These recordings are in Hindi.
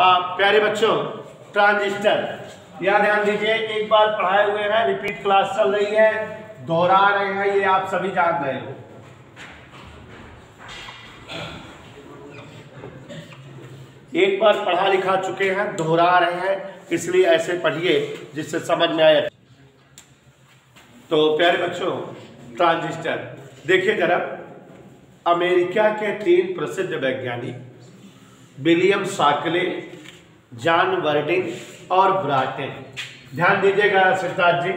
प्यारे बच्चों, ट्रांजिस्टर यहाँ ध्यान दीजिए, एक बार पढ़ाए हुए हैं, रिपीट क्लास चल रही है, दोहरा रहे हैं, ये आप सभी जान रहे हो। एक बार पढ़ा लिखा चुके हैं, दोहरा रहे हैं, इसलिए ऐसे पढ़िए, जिससे समझ में आए। तो प्यारे बच्चों, ट्रांजिस्टर, देखिए जरा, अमेरिका के तीन प्रसिद्ध वैज्ञानिक विलियम साकले, जॉन वर्डिंग और ब्राटेन। ध्यान दीजिएगा Siddharth ji,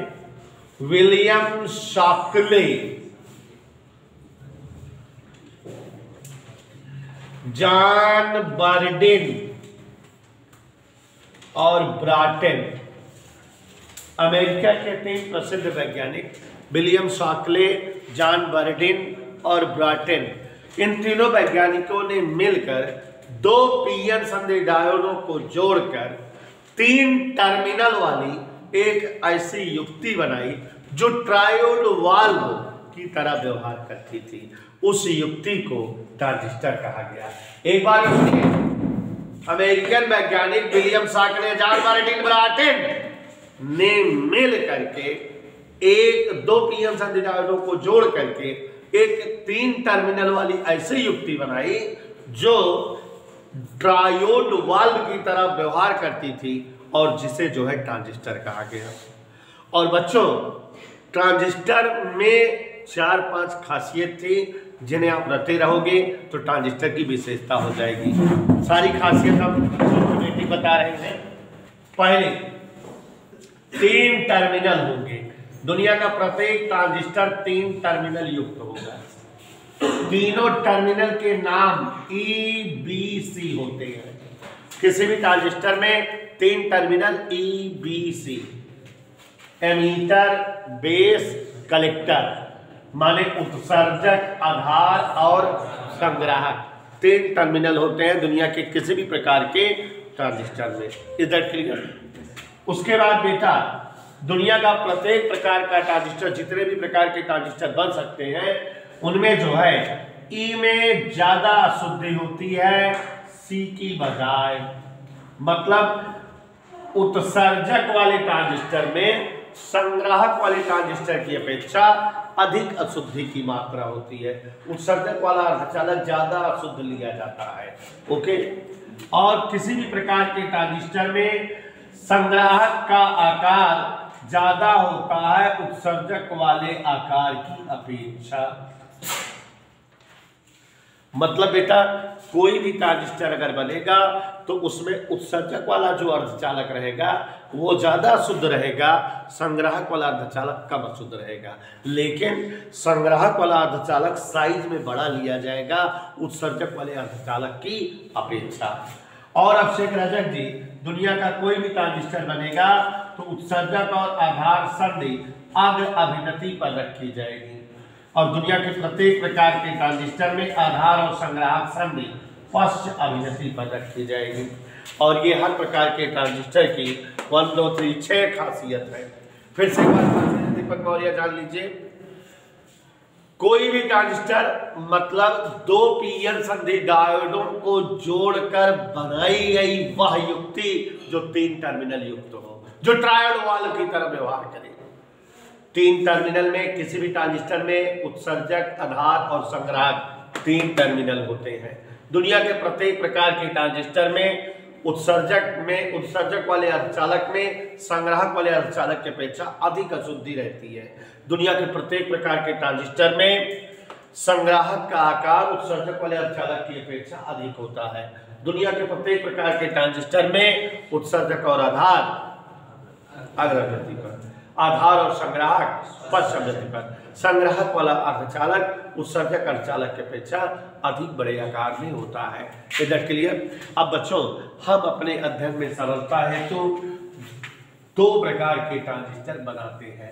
William Shockley. John Bardeen और ब्राटेन। अमेरिका के तीन प्रसिद्ध वैज्ञानिक, विलियम साकले, जॉन बर्डिन और ब्राटेन। इन तीनों वैज्ञानिकों ने मिलकर दो पीएन संधि डायोडों को जोड़कर तीन टर्मिनल वाली एक ऐसी युक्ति बनाई जो ट्रायोड वाल्व की तरह व्यवहार करती थी। उस युक्ति को ट्रांजिस्टर कहा गया। एक बार अमेरिकन वैज्ञानिक William Shockley John Martin Brattain ने मिल करके एक, दो पीएम संधि डायोडों को जोड़ करके एक तीन टर्मिनल वाली ऐसी युक्ति बनाई जो ट्रायोड वाल्व की तरह व्यवहार करती थी और जिसे जो है ट्रांजिस्टर कहा गया। और बच्चों, ट्रांजिस्टर में चार पाँच खासियत थी, जिन्हें आप रटे रहोगे तो ट्रांजिस्टर की विशेषता हो जाएगी। सारी खासियत हम सिस्टमेटिक बता रहे हैं। पहले, तीन टर्मिनल होंगे। दुनिया का प्रत्येक ट्रांजिस्टर तीन टर्मिनल युक्त होगा। तीनों टर्मिनल के नाम ई बी सी होते हैं। किसी भी ट्रांजिस्टर में तीन terminal E B C emitter, base, collector, माने उत्सर्जक, आधार और संग्राहक। तीन टर्मिनल होते हैं दुनिया के किसी भी प्रकार के ट्रांजिस्टर में। इधर क्लियर उसके बाद बेटा, दुनिया का प्रत्येक प्रकार का ट्रांजिस्टर, जितने भी प्रकार के ट्रांजिस्टर बन सकते हैं उनमें जो है ई में ज़्यादा अशुद्धि होती है सी की बजाय। मतलब उत्सर्जक वाले ट्रांजिस्टर में संग्राहक वाले ट्रांजिस्टर की अपेक्षा अधिक अशुद्धि की मात्रा होती है। उत्सर्जक वाला अर्धचालक ज़्यादा अशुद्ध लिया जाता है। ओके? और किसी भी प्रकार के ट्रांजिस्टर में संग्राहक का आकार ज़्यादा होता है, उत्सर्जक वाले आकार की अपेक्षा। मतलब बेटा, कोई भी ट्रांजिस्टर अगर बनेगा तो उसमें उत्सर्जक वाला जो अर्धचालक रहेगा, वो ज़्यादा शुद्ध रहेगा, संग्राहक वाला अर्धचालक कम अशुद्ध रहेगा। लेकिन संग्राहक वाला अर्धचालक साइज़ में बड़ा लिया जाएगा, उत्सर्जक वाले अर्धचालक की अपेक्षा। और अभिषेक रजक जी, दुनिया का कोई भी ट्रांजिस्टर बनेगा तो उत्सर्जक और आधार संधि अग्र अभिनति पर रखी जाएगी। और दुनिया के प्रत्येक प्रकार के ट्रांजिस्टर में आधार और संग्राहक संधि फ़र्स्ट अभिनति पर रखी जाएगी। और ये हर प्रकार के ट्रांजिस्टर की वन, दो थ्री छह खासियत है। फिर से दीपक मौर्य, जान लीजिए। कोई भी ट्रांजिस्टर मतलब दो पीएन संधि डायोडों को जोड़कर बनाई गई वह युक्ति जो तीन टर्मिनल युक्त हो, जो ट्रायोड वाल की तरह व्यवहार करे। तीन टर्मिनल में, किसी भी ट्रांजिस्टर में उत्सर्जक, आधार और संग्राहक तीन टर्मिनल होते हैं। दुनिया के प्रत्येक प्रकार के ट्रांजिस्टर में, उत्सर्जक में, उत्सर्जक वाले अर्धचालक में, संग्राहक वाले अर्धचालक की अपेक्षा अधिक अशुद्धि रहती है। दुनिया के प्रत्येक प्रकार के ट्रांजिस्टर में, संग्राहक का आकार उत्सर्जक वाले अर्धचालक की अपेक्षा अधिक होता है। दुनिया के प्रत्येक प्रकार के ट्रांजिस्टर में, उत्सर्जक और आधार अग्रगति पर। आधार और संग्राहक पश्चिम गति पर संग्राहक वाला अर्धचालक, उत्सर्जक अर्धचालक की अपेक्षा अधिक बड़े आकार में होता है। इधर क्लियर अब बच्चों, हम अपने अध्ययन में सरलता है तो दो प्रकार के ट्रांजिस्टर बनाते हैं।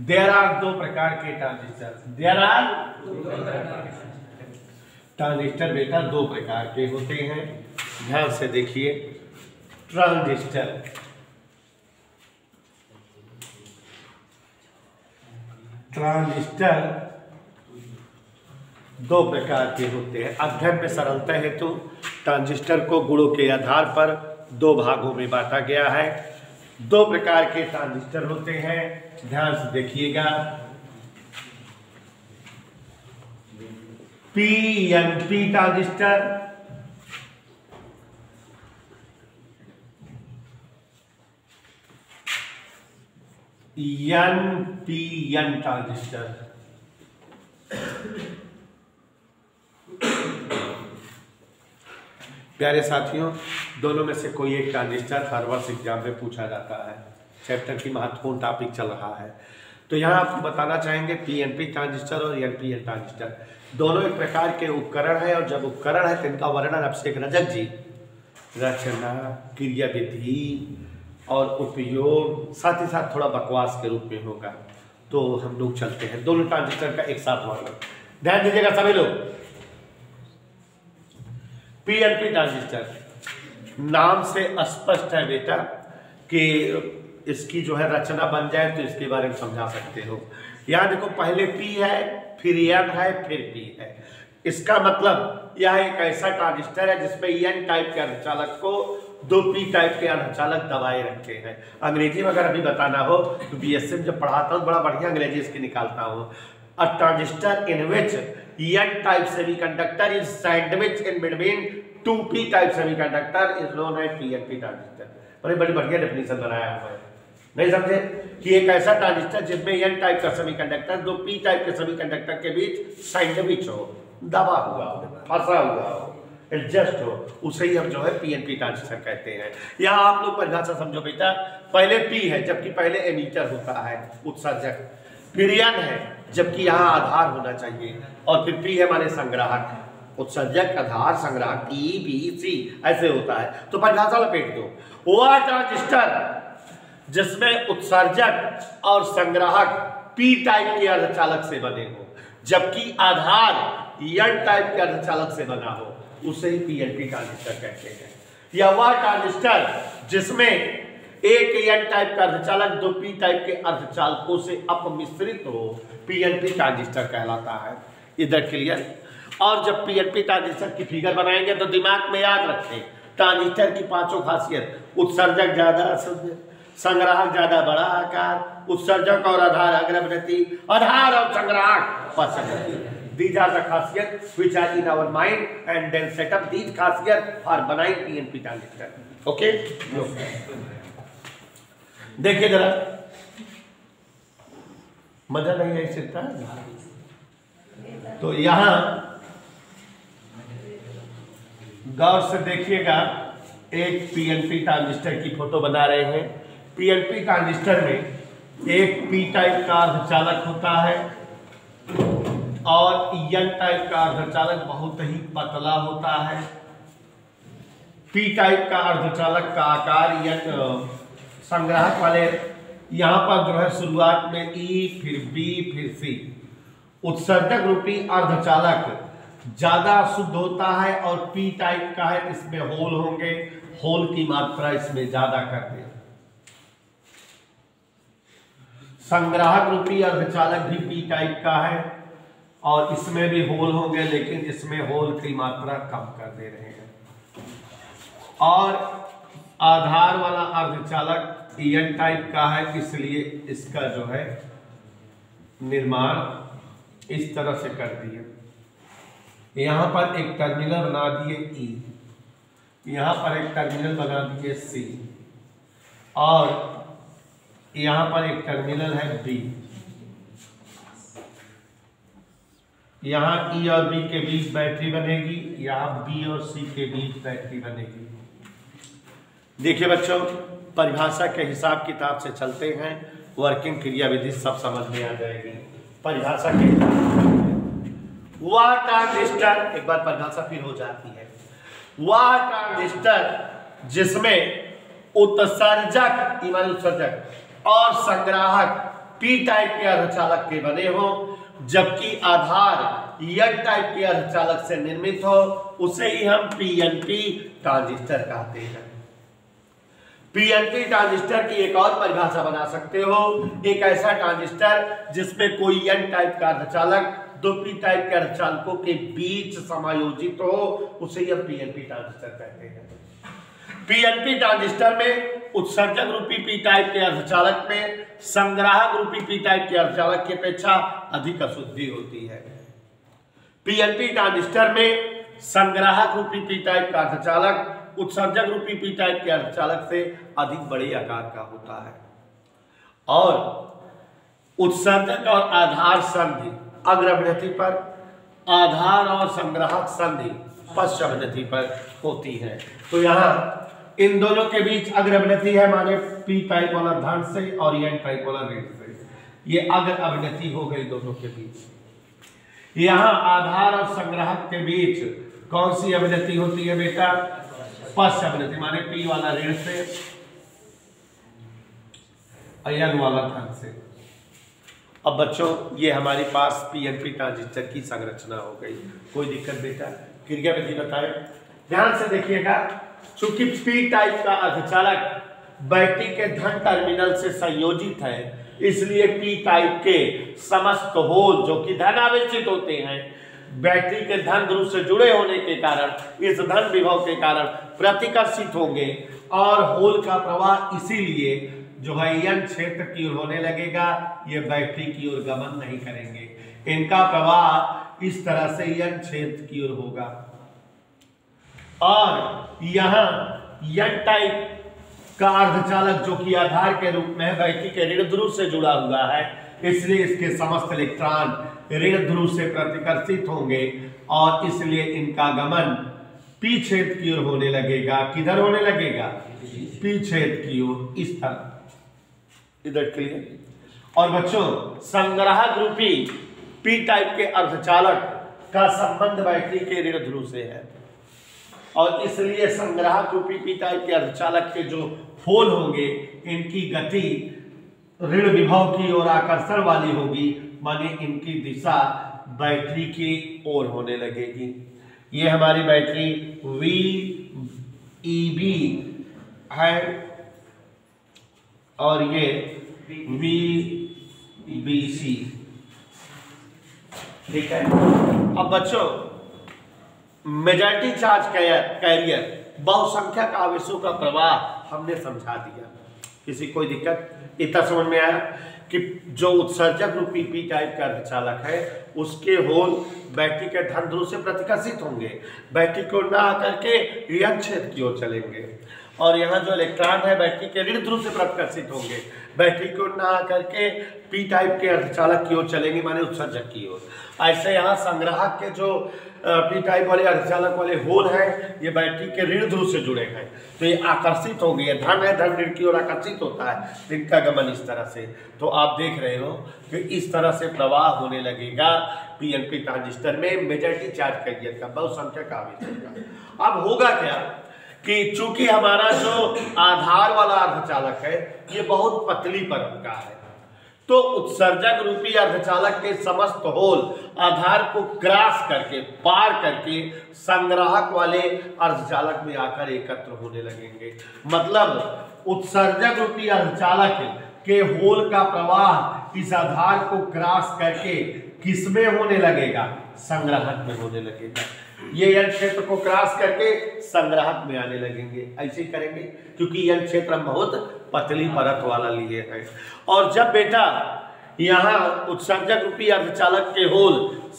देर आर दो प्रकार के ट्रांजिस्टर। देर आर ट्रांजिस्टर बेटा दो प्रकार के होते हैं। ध्यान से देखिए। ट्रांजिस्टर। ट्रांजिस्टर दो प्रकार के होते हैं। अध्ययन में सरलता हेतु ट्रांजिस्टर को गुणों के आधार पर दो भागों में बांटा गया है। दो प्रकार के ट्रांजिस्टर होते हैं। ध्यान से देखिएगा। P N P transistor N P N transistor प्यारे साथियों, दोनों में से कोई एक ट्रांजिस्टर हर वर्ष एग्ज़ाम में पूछा जाता है। चैप्टर की महत्वपूर्ण टॉपिक चल रहा है। तो यहाँ आपको बताना चाहेंगे पीएनपी ट्रांजिस्टर और एनपीएन ट्रांजिस्टर दोनों एक प्रकार के उपकरण है और जब उपकरण है तो इनका वर्णन आपसे रजक जी। रचना क्रिया विधि और उपयोग साथ ही साथ थोड़ा बकवास के रूप में होगा। तो हम लोग चलते हैं। दोनों ट्रांजिस्टर का एक साथ वर्णन ध्यान दीजिएगा सभी लोग। PNP transistor. नाम से स्पष्ट है बेटा कि इसकी जो है रचना बन जाए तो इसके बारे में समझा सकते हो। यहाँ देखो, पहले पी है, फिर एन है, फिर पी है। इसका मतलब यह एक ऐसा ट्रांजिस्टर है जिसमें एन टाइप के अर्धचालक को दो पी टाइप के अर्धचालक दबाए रखे हैं। अंग्रेज़ी में अगर अभी बताना हो तो बी एस जब पढ़ाता हूँ, बड़ा बढ़िया अंग्रेज़ी इसकी निकालता हूँ। A transistor in which n type semiconductor is sandwiched in between two p type semiconductor is known as pnp transistor बड़ी बड़ी बढ़िया डेफिनेशन बनाया हुआ है। नहीं समझे? कि एक ऐसा ट्रांजिस्टर जिसमें एन टाइप का सेमीकंडक्टर दो पी टाइप के सेमीकंडक्टर के बीच सैंडविच हो, दबा हुआ हो, फंसा हुआ हो। एडजस्ट हो, उसे ही हम जो है पी पीएनपी ट्रांजिस्टर कहते हैं। यहाँ आप लोग परिभाषा समझो बेटा, पहले पी है, जबकि पहले एमीटर होता है, उत्सर्जक। फिर एन है, जबकि यहाँ आधार होना चाहिए। और फिर पी है माने संग्राहक। उत्सर्जक, आधार, संग्राहक ई बी सी ऐसे होता है। तो परिभाषा लपेट दो। वह ट्रांजिस्टर, जिसमें उत्सर्जक और संग्राहक पी टाइप के अर्धचालक से बने हो, जबकि आधार एन टाइप के अर्धचालक से बना हो। उसे ही पीएनपी ट्रांजिस्टर कहते हैं। या वह ट्रांजिस्टर जिसमें एक एन टाइप का अर्धचालक, दो पी टाइप के अर्धचालकों से अपमिश्रित हो पीएनपी ट्रांजिस्टर कहलाता है। इधर क्लियर और जब पीएनपी ट्रांजिस्टर की फिगर बनाएँगे तो दिमाग में याद रखें, ट्रांजिस्टर की पाँचों खासियत, उत्सर्जक ज़्यादा, संग्राहक ज़्यादा बड़ा आकार, उत्सर्जक और आधार अग्रवृत्ति आधार और संग्राहक पसंद These are the khasiyat which are in our mind and then set up these khasiyat for benign PNP transistor. Okay? No. देखिए जरा मज़ा नहीं है सकता तो यहाँ गौर से देखिएगा एक पीएनपी ट्रांजिस्टर की फ़ोटो बना रहे हैं पीएनपी ट्रांजिस्टर में एक पी टाइप का अर्धचालक होता है और एन टाइप का अर्धचालक बहुत ही पतला होता है। पी टाइप का अर्धचालक का आकार एन संग्राहक वाले यहाँ पर जो है शुरुआत में ई e, फिर बी फिर सी उत्सर्जक रूपी अर्धचालक ज़्यादा शुद्ध होता है और पी टाइप का है इसमें होल होंगे। होल की मात्रा इसमें ज़्यादा कर दे संग्राहक रूपी अर्धचालक भी पी टाइप का है। और इसमें भी होल होंगे लेकिन इसमें होल की मात्रा कम कर दे रहे हैं। और आधार वाला अर्धचालक एन टाइप का है इसलिए इसका जो है निर्माण इस तरह से कर दिए। यहाँ पर एक टर्मिनल बना दिए ई e, यहाँ पर एक टर्मिनल बना दिए सी और यहाँ पर एक टर्मिनल है बी यहाँ ई e और बी के बीच बैटरी बनेगी, यहाँ बी और सी के बीच बैटरी बनेगी। देखिए बच्चों, परिभाषा के हिसाब किताब से चलते हैं वर्किंग क्रिया विधि सब समझ में आ जाएगी। परिभाषा के वह ट्रांजिस्टर एक बार परिभाषा फिर हो जाती है। वह ट्रांजिस्टर जिसमें उत्सर्जक ईमान उत्सर्जक और संग्राहक पी टाइप के अर्धचालक के बने हो। जबकि आधार यन टाइप के अर्धचालक से निर्मित हो, उसे ही हम पीएनपी ट्रांजिस्टर कहते हैं। पीएनपी ट्रांजिस्टर की एक और परिभाषा बना सकते हो। एक ऐसा ट्रांजिस्टर जिसमें कोई एन टाइप का अर्धचालक दो पी टाइप के अर्धचालकों के बीच समायोजित हो, उसे हम पीएनपी ट्रांजिस्टर कहते हैं। पीएनपी ट्रांजिस्टर में, उत्सर्जक रूपी पी टाइप के अर्धचालक में, संग्राहक रूपी पी टाइप के अर्धचालक की अपेक्षा अधिक अशुद्धि होती है। पीएनपी ट्रांजिस्टर में संग्राहक रूपी पी टाइप का अर्धचालक, उत्सर्जक रूपी पी टाइप के अर्धचालक से अधिक बड़े आकार का होता है। और उत्सर्जक और आधार संधि अग्रवृद्धि पर, आधार और संग्राहक संधि पश्चवृद्धि पर होती है। तो यहाँ इन दोनों के बीच अग्रवृद्धि है माने पी टाइप वाला धन से और एन टाइप वाला ऋण से ये अग्र अवनति हो गई दोनों के बीच। यहाँ आधार और संग्राहक के बीच कौन सी अवनति होती है बेटा? पश्च अवनति माने पी वाला ऋण से अयन वाला धन से अब बच्चों, ये हमारे पास पीएनपी ट्रांजिस्टर की संरचना हो गई। कोई दिक्कत बेटा? क्रिया विधि बताए। ध्यान से देखिएगा। चूँकि पी टाइप का अर्धचालक बैटरी के धन टर्मिनल से संयोजित है, इसलिए पी टाइप के समस्त होल जो कि धन आवेशित होते हैं, बैटरी के धन ध्रुव से जुड़े होने के कारण, इस धन विभव के कारण प्रतिकर्षित होंगे और होल का प्रवाह इसीलिए जो है यन क्षेत्र की ओर होने लगेगा, ये बैटरी की ओर गमन नहीं करेंगे। इनका प्रवाह इस तरह से यन क्षेत्र की ओर होगा। और यहाँ यन टाइप का अर्धचालक जो कि आधार के रूप में बैटरी के ऋण ध्रुव से जुड़ा हुआ है। इसलिए इसके समस्त इलेक्ट्रॉन ऋण ध्रुव से प्रतिकर्षित होंगे और इसलिए इनका गमन पी छेद की ओर होने लगेगा। किधर होने लगेगा? पी छेद की ओर, इस तरह इधर क्लियर? और बच्चों, संग्राहक रूपी पी टाइप के अर्धचालक का संबंध बैटरी के ऋण ध्रुव से है। और इसलिए संग्राहक रूपी पी टाइप के अर्धचालक के जो फोल होंगे, इनकी गति ऋण विभव की ओर आकर्षण वाली होगी, माने इनकी दिशा बैटरी की ओर होने लगेगी। ये हमारी बैटरी वी ई बी है और ये वी बी सी ठीक है? अब बच्चों मेजॉरिटी चार्ज कैरियर बहुसंख्यक आवेशों का प्रवाह हमने समझा दिया। किसी कोई दिक्कत? इतना समझ में आया कि जो उत्सर्जक रूपी पी टाइप का चालक है, उसके होल बैटरी के धन ध्रुव से प्रतिकर्षित होंगे। बैटरी को ना आकर के यन क्षेत्र की ओर चलेंगे। और यहाँ जो इलेक्ट्रॉन है, बैटरी के ऋण ध्रुव से प्रकर्षित होंगे। बैटरी को ना करके पी टाइप के अर्धचालक की ओर चलेंगे, माने उत्सर्जक की ओर। ऐसे यहाँ संग्राहक के जो पी टाइप वाले, अर्धचालक वाले होल हैं, ये बैटरी के ऋण ध्रुव से जुड़े हैं। तो ये आकर्षित होंगे गए धन है, धन ऋण की ओर आकर्षित होता है, इनका गमन इस तरह से। तो आप देख रहे हो कि इस तरह से प्रवाह होने लगेगा पी पीएनपी ट्रांजिस्टर में मेजोरिटी चार्ज कैरियर का बहुसंख्यक आवेश का। अब होगा क्या? कि चूँकि हमारा जो आधार वाला अर्धचालक है, ये बहुत पतली परत का है तो उत्सर्जक रूपी अर्धचालक के समस्त होल आधार को क्रॉस करके, पार करके संग्राहक वाले अर्धचालक में आकर एकत्र होने लगेंगे। मतलब उत्सर्जक रूपी अर्धचालक के होल का प्रवाह इस आधार को क्रॉस करके किसमें होने लगेगा? संग्राहक में होने लगेगा। ये यन क्षेत्र को क्रॉस करके संग्राहक में आने लगेंगे। ऐसे करेंगे, क्योंकि यन क्षेत्र हम बहुत पतली परत वाला लिए हैं। और जब बेटा यहाँ उत्सर्जक रूपी अर्धचालक के होल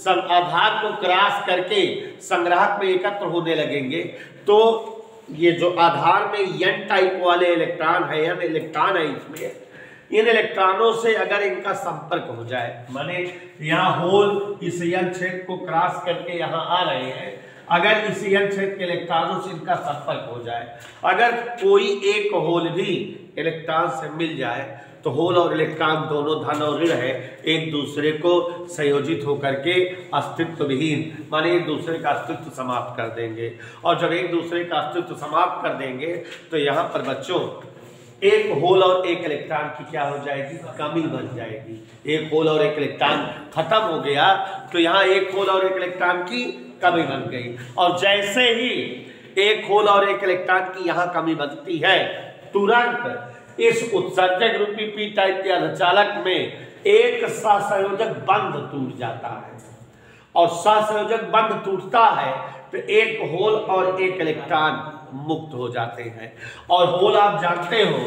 आधार को क्रॉस करके संग्राहक में एकत्र होने लगेंगे तो ये जो आधार में यन टाइप वाले इलेक्ट्रॉन है यन इलेक्ट्रॉन है इसमें इन इलेक्ट्रॉनों से अगर इनका संपर्क हो जाए, माने यहाँ होल इस यन क्षेत्र को क्रॉस करके यहाँ आ रहे हैं, अगर इस यन क्षेत्र के इलेक्ट्रॉनों से इनका संपर्क हो जाए, अगर कोई एक होल भी इलेक्ट्रॉन से मिल जाए तो होल और इलेक्ट्रॉन दोनों धन और ऋण है, एक दूसरे को संयोजित होकर के अस्तित्व विहीन माने एक दूसरे का अस्तित्व समाप्त कर देंगे। और जब एक दूसरे का अस्तित्व समाप्त कर देंगे तो यहाँ पर बच्चों एक होल और एक इलेक्ट्रॉन की क्या हो जाएगी? कमी बन जाएगी। एक होल और एक इलेक्ट्रॉन खत्म हो गया तो यहाँ एक होल और एक इलेक्ट्रॉन की कमी बन गई। और जैसे ही एक होल और एक इलेक्ट्रॉन की यहाँ कमी बनती है, तुरंत इस उत्सर्जक रूपी पी टाइप के अर्धचालक में एक सहसंयोजक बंध टूट जाता है। और सहसंयोजक बंध टूटता है तो एक होल और एक इलेक्ट्रॉन मुक्त हो जाते हैं। और होल आप जानते हो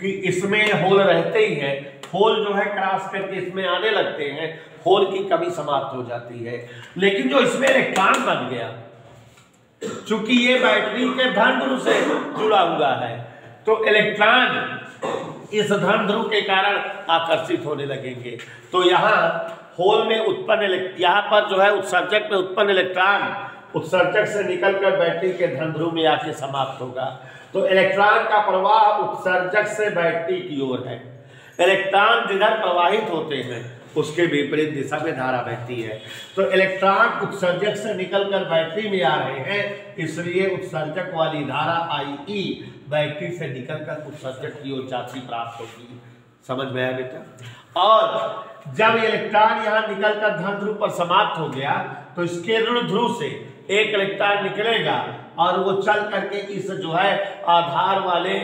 कि इसमें होल रहते ही है। होल जो है क्रॉस करके इसमें आने लगते हैं। होल की कमी समाप्त हो जाती है। लेकिन जो इसमें इलेक्ट्रॉन बन गया, चूँकि ये बैटरी के धन ध्रुव से जुड़ा हुआ है तो इलेक्ट्रॉन इस धन ध्रुव के कारण आकर्षित होने लगेंगे। तो यहाँ होल में उत्पन्न यहाँ पर जो है उत्सर्जक में उत्पन्न इलेक्ट्रॉन उत्सर्जक से निकलकर बैटरी के धन ध्रुव में आके समाप्त होगा। तो इलेक्ट्रॉन का प्रवाह उत्सर्जक से बैटरी की ओर है। इलेक्ट्रॉन जिधर प्रवाहित होते हैं, उसके विपरीत दिशा में धारा बहती है। तो इलेक्ट्रॉन उत्सर्जक से निकलकर बैटरी में आ रहे हैं, इसलिए उत्सर्जक वाली धारा आई ई बैटरी से निकलकर उत्सर्जक की ओर जाती प्राप्त होगी। समझ में आया बेटा? और जब इलेक्ट्रॉन यहाँ निकलकर धन ध्रुव पर समाप्त हो गया तो इसके ऋण ध्रुव से एक इलेक्ट्रॉन निकलेगा और वो चल करके इस जो है आधार वाले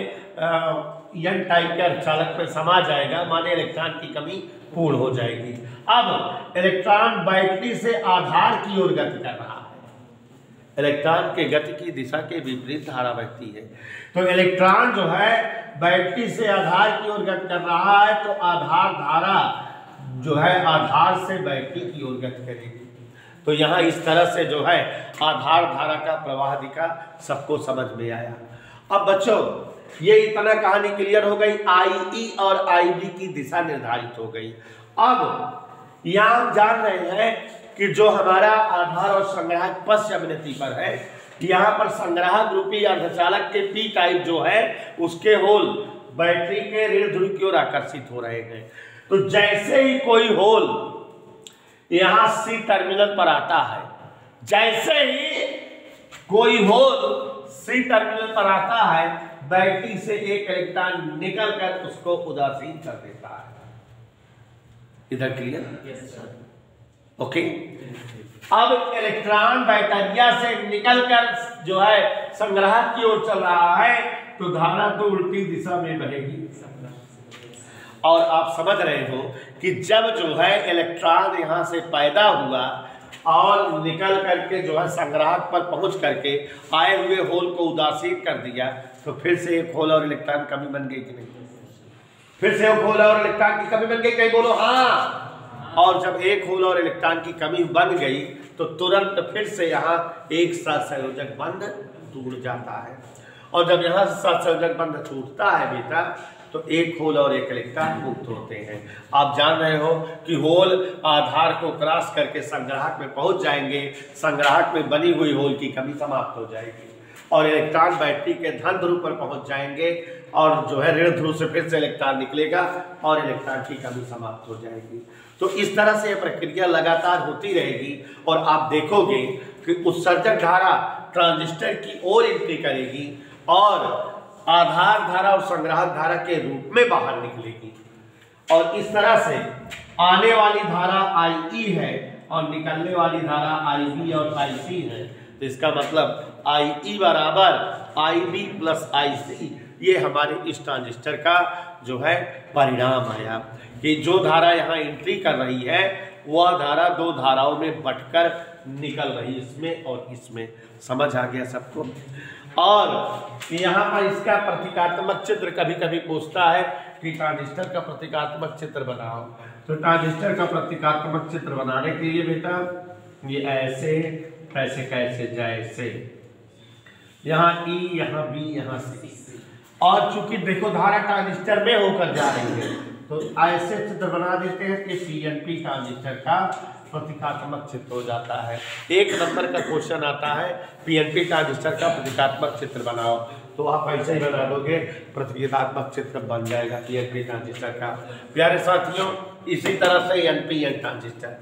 यन टाइप के चालक पर समा जाएगा माने इलेक्ट्रॉन की कमी पूर्ण हो जाएगी। अब इलेक्ट्रॉन बैटरी से आधार की ओर गति कर रहा है। इलेक्ट्रॉन के गति की दिशा के विपरीत धारा बहती है। तो इलेक्ट्रॉन जो है बैटरी से आधार की ओर गति कर रहा है तो आधार धारा जो है आधार से बैटरी की ओर गति करेगी। तो यहाँ इस तरह से जो है, आधार धारा का प्रवाह दिखा सबको समझ में आया। अब बच्चों, ये इतना कहानी क्लियर हो गई आईई e और आईबी की दिशा निर्धारित हो गई। अब यहाँ जान रहे हैं कि जो हमारा आधार और संग्राहक पश्च अभिनति पर है, यहाँ पर संग्राहक रूपी अर्धचालक के पी टाइप जो है, उसके होल बैटरी के ऋण ध्रुव की ओर आकर्षित हो रहे हैं। तो जैसे ही कोई होल यहाँ सी टर्मिनल पर आता है। जैसे ही कोई होल सी टर्मिनल पर आता है बैटरी से एक इलेक्ट्रॉन निकल कर उसको उदासीन कर देता है। इधर क्लियर? ओके। अब इलेक्ट्रॉन बैटरिया से निकलकर जो है संग्रह की ओर चल रहा है तो धारा तो उल्टी दिशा में बहेगी। और आप समझ रहे हो कि जब जो है इलेक्ट्रॉन यहाँ से पैदा हुआ, और निकल करके जो है संग्राहक पर पहुँच करके आए हुए होल को उदासीन कर दिया तो फिर से एक होल और इलेक्ट्रॉन कमी बन गई कि नहीं? फिर से एक होल और इलेक्ट्रॉन की कमी बन गई कहीं बोलो? हाँ। और जब एक होल और इलेक्ट्रॉन की कमी बन गई तो तुरंत फिर से यहाँ एक साथ संयोजक बंध टूट जाता है। और जब यहाँ साथ संयोजक बंध टूटता है बेटा तो एक होल और एक इलेक्ट्रॉन मुक्त होते हैं। आप जान रहे हो कि होल आधार को क्रॉस करके संग्राहक में पहुँच जाएँगे। संग्राहक में बनी हुई होल की कमी समाप्त हो जाएगी। और इलेक्ट्रॉन बैटरी के धन ध्रुव पर पहुँच जाएँगे और जो है ऋण ध्रुव से फिर से इलेक्ट्रॉन निकलेगा और इलेक्ट्रॉन की कमी समाप्त हो जाएगी। तो इस तरह से यह प्रक्रिया लगातार होती रहेगी और आप देखोगे कि उत्सर्जक धारा ट्रांजिस्टर की ओर एंट्री करेगी और आधार धारा और संग्राहक धारा के रूप में बाहर निकलेगी। और इस तरह से आने वाली धारा आई ई e है और निकलने वाली धारा आई बी और आई सी है। तो इसका मतलब आई ई e बराबर आई बी प्लस आई सी ये हमारे इस ट्रांजिस्टर का जो है परिणाम आया कि जो धारा यहाँ एंट्री कर रही है, वह धारा दो धाराओं में बटकर निकल रही इसमें और इसमें। समझ आ गया सबको? और यहाँ पर इसका प्रतीकात्मक चित्र कभी कभी पूछता है कि ट्रांजिस्टर का प्रतीकात्मक चित्र बनाओ। तो ट्रांजिस्टर का प्रतीकात्मक चित्र बनाने के लिए बेटा ये ऐसे ऐसे कैसे जैसे। यहाँ ई e, यहाँ बी यहाँ सी और चूँकि देखो धारा ट्रांजिस्टर में होकर जा रही है तो ऐसे चित्र बना देते हैं कि पीएनपी ट्रांजिस्टर का प्रतीकात्मक चित्र हो जाता है। एक नंबर का क्वेश्चन आता है पीएनपी ट्रांजिस्टर का प्रतीकात्मक चित्र बनाओ तो आप ऐसे ही बना दोगे, प्रतीकात्मक चित्र बन जाएगा पीएनपी ट्रांजिस्टर का प्यारे साथियों, इसी तरह से एनपीएन ट्रांजिस्टर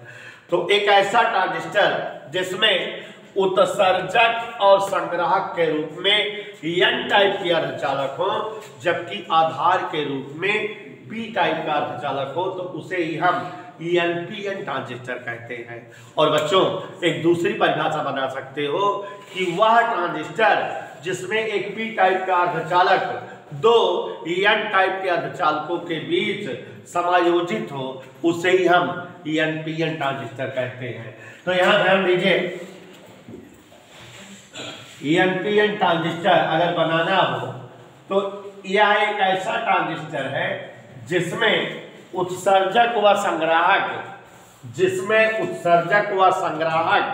तो एक ऐसा ट्रांजिस्टर जिसमें उत्सर्जक और संग्राहक के रूप में एन टाइप की अर्धचालक हो, जबकि आधार के रूप में पी टाइप का अर्धचालक हो तो उसे ही हम ईएनपीएन ट्रांजिस्टर कहते हैं। और बच्चों, एक दूसरी परिभाषा बना सकते हो कि वह ट्रांजिस्टर जिसमें एक पी टाइप का अर्धचालक, दो एन टाइप के अर्धचालकों के बीच समायोजित हो, उसे ही हम ईएनपीएन ट्रांजिस्टर कहते हैं। तो यहाँ ध्यान दीजिए एनपीएन ट्रांजिस्टर अगर बनाना हो तो यह एक ऐसा ट्रांजिस्टर है जिसमें उत्सर्जक व संग्राहक, जिसमें उत्सर्जक व संग्राहक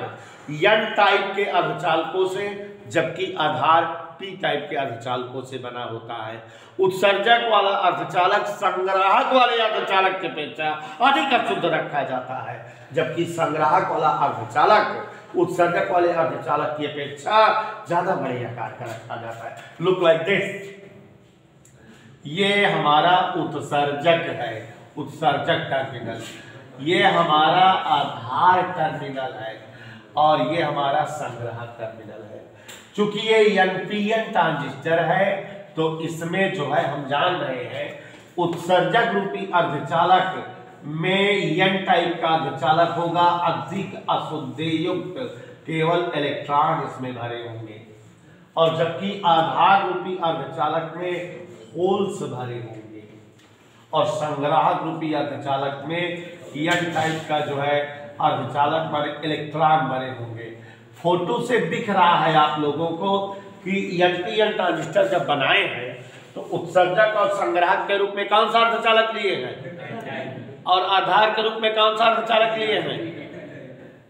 यन टाइप के अर्धचालकों से, जबकि आधार पी टाइप के अर्धचालकों से बना होता है। उत्सर्जक वाला अर्धचालक संग्राहक वाले अर्धचालक के अपेक्षा अधिक अशुद्ध रखा जाता है, जबकि संग्राहक वाला अर्धचालक उत्सर्जक वाले अर्धचालक की अपेक्षा ज़्यादा बड़े आकार का रखा जाता है। लुक लाइक दिस ये हमारा उत्सर्जक है। उत्सर्जक टर्मिनल ये हमारा आधार टर्मिनल है और ये हमारा संग्राहक टर्मिनल है। चूँकि ये एनपीएन ट्रांजिस्टर है तो इसमें जो है हम जान रहे हैं, उत्सर्जक रूपी अर्धचालक में यन टाइप का अर्धचालक होगा, अधिक अशुद्ध युक्त केवल इलेक्ट्रॉन इसमें भरे होंगे। और जबकि आधार रूपी अर्धचालक में होल्स भरे होंगे। और संग्राहक रूपी अर्धचालक में एन टाइप का जो है अर्धचालक भरे इलेक्ट्रॉन बने होंगे। फ़ोटो से दिख रहा है आप लोगों को कि एन ट्रांजिस्टर जब बनाए हैं तो उत्सर्जक और संग्राहक के रूप में कौन सा अर्धचालक लिए हैं? और आधार के रूप में कौन सा अर्धचालक लिए हैं?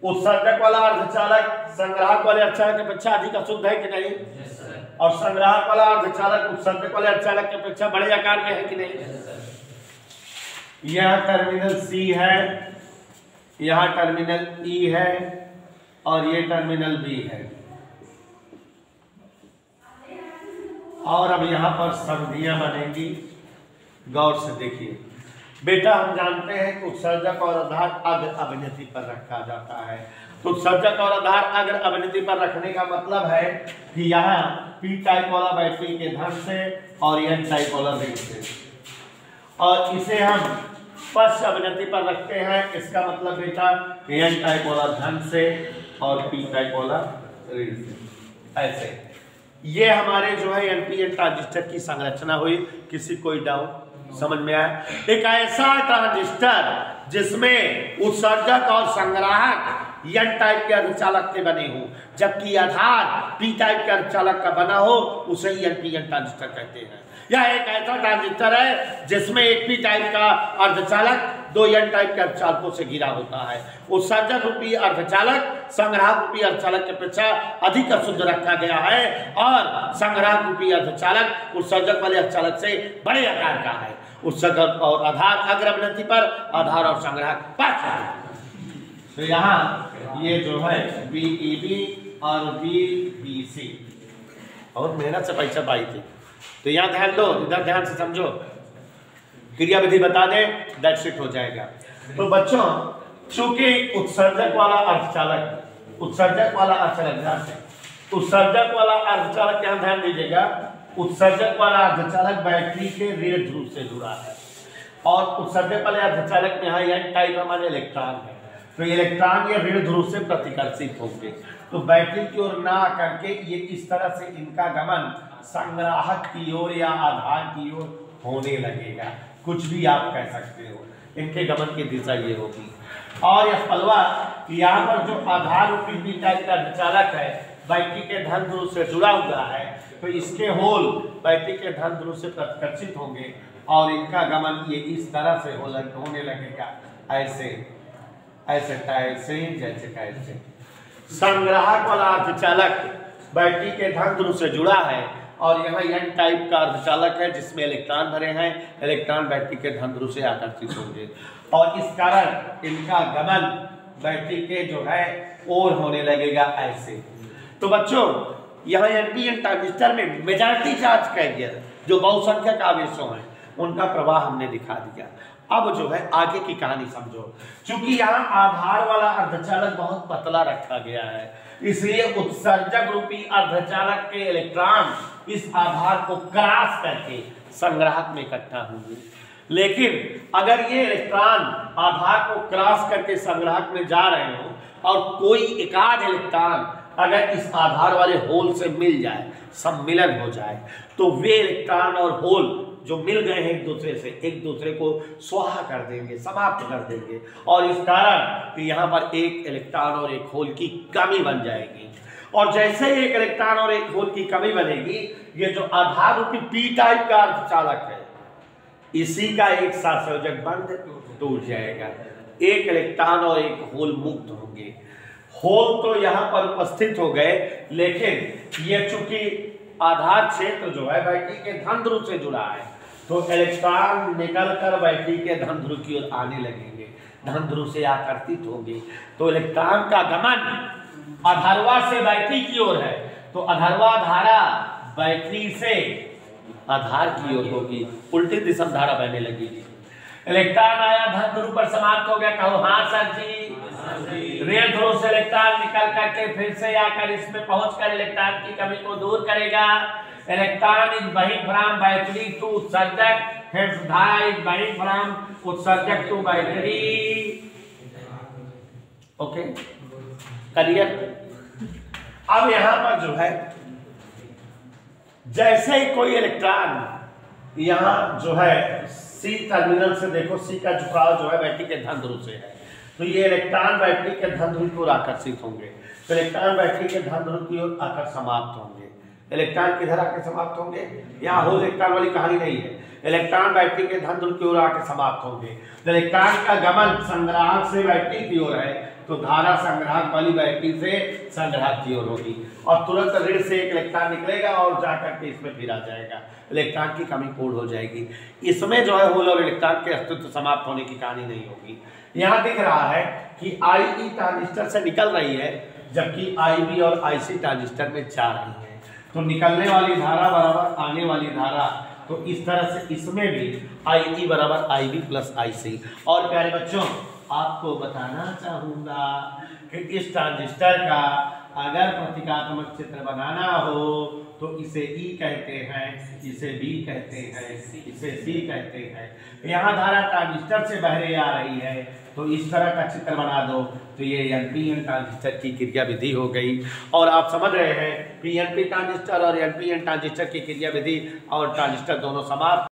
उत्सर्जक वाला अर्धचालक संग्राहक वाले अर्धचालक की अपेक्षा अधिक अशुद्ध है कि नहीं? और संग्राहक वाला अर्धचालक उत्सर्जक वाले अर्धचालक की अपेक्षा बड़े आकार के है कि नहीं? यह टर्मिनल सी है, यह टर्मिनल ई e है, और ये टर्मिनल बी है। और अब यहाँ पर संधियाँ बनेंगी, गौर से देखिए। बेटा, हम जानते हैं कि उत्सर्जक और आधार अग्र अभिनति पर रखा जाता है। तो उत्सर्जक और आधार अग्र अभिनति पर रखने का मतलब है कि यहाँ पी टाइप वाला बैटरी के धन से और एन टाइप वाला से। और इसे हम पश्च अभिनति पर रखते हैं। इसका मतलब बेटा एन टाइप वाला धन से और पी टाइप वाला रिंग से। ऐसे। ये हमारे जो है एनपीएन ट्रांजिस्टर की संरचना हुई। किसी कोई डाउट समझ में आया? एक ऐसा ट्रांजिस्टर जिसमें उत्सर्जक और संग्राहक एन टाइप के अर्धचालक के बने हो। जबकि आधार पी टाइप के अर्धचालक का बना हो, उसे ही एनपीएन ट्रांजिस्टर कहते हैं। यह एक ऐसा ट्रांजिस्टर है जिसमें एक पी टाइप का अर्धचालक दो एन टाइप के अर्धचालकों से घिरा होता है। उत्सर्जक रूपी अर्धचालक संग्राहक रूपी अर्धचालक की अपेक्षा अधिक अशुद्ध रखा गया है और संग्राहक रूपी अर्धचालक उत्सर्जक वाले अर्धचालक से बड़े आकार का है। उत्सर्जक और आधार अग्रवनति पर आधार और संग्राहक पास तो यहाँ ये जो है बीईबी और बीबीसी और मेहनत से पैसा पाई थी। तो यहाँ ध्यान दो, इधर ध्यान से समझो। क्रियाविधि बता दें दैट शिट हो जाएगा। तो बच्चों, चूँकि उत्सर्जक वाला अर्धचालक उत्सर्जक वाला अर्धचालक ध्यान से। उत्सर्जक वाला अर्धचालक ध्यान ध्यान दीजिएगा। उत्सर्जक वाला अर्धचालक बैटरी के ऋण ध्रुव से जुड़ा है। और उत्सर्जक वाले अर्धचालक में यहाँ एन टाइप हमारे इलेक्ट्रॉन है। तो इलेक्ट्रॉन या ऋण ध्रुव से प्रतिकर्षित होंगे। तो बैटरी की ओर ना करके ये इस तरह से इनका गमन संग्राहक की ओर या आधार की ओर होने लगेगा। कुछ भी आप कह सकते हो। इनके गमन की दिशा ये होगी। और यह पलवा यहाँ पर जो आधार रूपी टाइप का विचारक है बैटरी के धन ध्रुव से जुड़ा हुआ है तो इसके होल बैटरी के धन ध्रुव से प्रतिकर्षित होंगे और इनका गमन ये इस तरह से हो लग, होने लगेगा। ऐसे ऐसे ऐसे जैसे कैसे संग्राहक वाला अर्धचालक बैटरी के धन ध्रुव से जुड़ा है और यहाँ एन टाइप का अर्धचालक है, जिसमें इलेक्ट्रॉन भरे हैं। इलेक्ट्रॉन बैटरी के धन से आकर्षित होंगे। और इस कारण इनका गमन बैटरी के जो है और होने लगेगा ऐसे। तो बच्चों, यहाँ एनपीएन ट्रांजिस्टर में मेजॉरिटी चार्ज कैरियर जो बहुसंख्यक आवेशों हैं, उनका प्रवाह हमने दिखा दिया। अब जो है, आगे की कहानी समझो। क्योंकि यहाँ आधार वाला अर्धचालक बहुत पतला रखा गया है, इसलिए उत्सर्जक रूपी अर्धचालक के इलेक्ट्रॉन इस आधार को क्रॉस करके संग्राहक में इकट्ठा होंगे। लेकिन अगर ये इलेक्ट्रॉन आधार को क्रॉस करके संग्राहक में जा रहे हो और कोई एकाध इलेक्ट्रॉन अगर इस आधार वाले होल से मिल जाए, सम्मिलन हो जाए तो वे इलेक्ट्रॉन और होल जो मिल गए हैं एक दूसरे से, एक दूसरे को स्वाहा कर देंगे, समाप्त कर देंगे। और इस कारण यहाँ पर एक इलेक्ट्रॉन और एक होल की कमी बन जाएगी। और जैसे ही एक इलेक्ट्रॉन और एक होल की कमी बनेगी, ये जो आधार रूपी पी टाइप का अर्धचालक है, इसी का एक साथ संयोजक बंद टूट जाएगा। एक इलेक्ट्रॉन और एक होल मुक्त होंगे। होल तो यहाँ पर उपस्थित हो गए, लेकिन ये चूँकि आधार क्षेत्र जो है बैटरी के धन ध्रुव से जुड़ा है तो इलेक्ट्रॉन निकल कर बैटरी के धन ध्रुव की ओर आने लगेंगे। धन ध्रुव से आकर्षित होंगे। तो इलेक्ट्रॉन का गमन अधरवा से बैटरी की ओर है। तो अधरवा धारा बैटरी से आधार की ओर होगी। उल्टी दिशा धारा बहने लगेगी इलेक्ट्रॉन आया धन ध्रुव पर समाप्त हो गया। कहो हाँ सर जी। रेल ध्रुव से इलेक्ट्रॉन निकल करके फिर से आकर इसमें पहुंचकर इलेक्ट्रॉन की कमी को दूर करेगा। इलेक्ट्रॉन इज़ बहिंग फ्रॉम बैटरी टू उत्सर्जक। हेंस धारा इज़ बहिंग फ्रॉम उत्सर्जक टू बैटरी ओके? क्लियर अब यहाँ पर जो है, जैसे ही कोई इलेक्ट्रॉन यहाँ जो है सी टर्मिनल से देखो सी का झुकाव जो है बैटरी के धन ध्रुव से है। तो ये इलेक्ट्रॉन बैटरी के धन ध्रुव की ओर आकर्षित होंगे। तो इलेक्ट्रॉन बैटरी के धन ध्रुव की ओर आकर समाप्त होंगे। इलेक्ट्रॉन किधर आकर समाप्त होंगे? यहाँ होल इलेक्ट्रॉन वाली कहानी नहीं है। इलेक्ट्रॉन बैटरी के धन ध्रुव की ओर आकर समाप्त होंगे। तो इलेक्ट्रॉन का गमन संग्राहक से बैटरी की ओर है। तो धारा संग्राहक वाली बैटरी से संग्राहक ओर होगी। और तुरंत ऋण से एक इलेक्ट्रॉन निकलेगा और जाकर के इसमें फिर आ जाएगा। इलेक्ट्रॉन की कमी पूर्ण हो जाएगी। इसमें जो है होल और इलेक्ट्रॉन के अस्तित्व समाप्त होने की कहानी नहीं होगी। यहाँ दिख रहा है कि आई ई ट्रांजिस्टर से निकल रही है, जबकि आई बी और आई सी ट्रांजिस्टर में जा रही है। तो निकलने वाली धारा बराबर आने वाली धारा तो इस तरह से इसमें भी आई ई बराबर आई बी प्लस आई सी और प्यारे बच्चों आपको बताना चाहूँगा कि इस ट्रांजिस्टर का अगर प्रतीकात्मक चित्र बनाना हो तो इसे ई कहते हैं, इसे बी कहते हैं, इसे सी कहते हैं। यहाँ धारा ट्रांजिस्टर से बहरे आ रही है तो इस तरह का चित्र बना दो। तो ये एन पी एन ट्रांजिस्टर की क्रिया विधि हो गई। और आप समझ रहे हैं पी एन पी ट्रांजिस्टर और एन पी एन ट्रांजिस्टर की क्रिया विधि और ट्रांजिस्टर दोनों समाप्त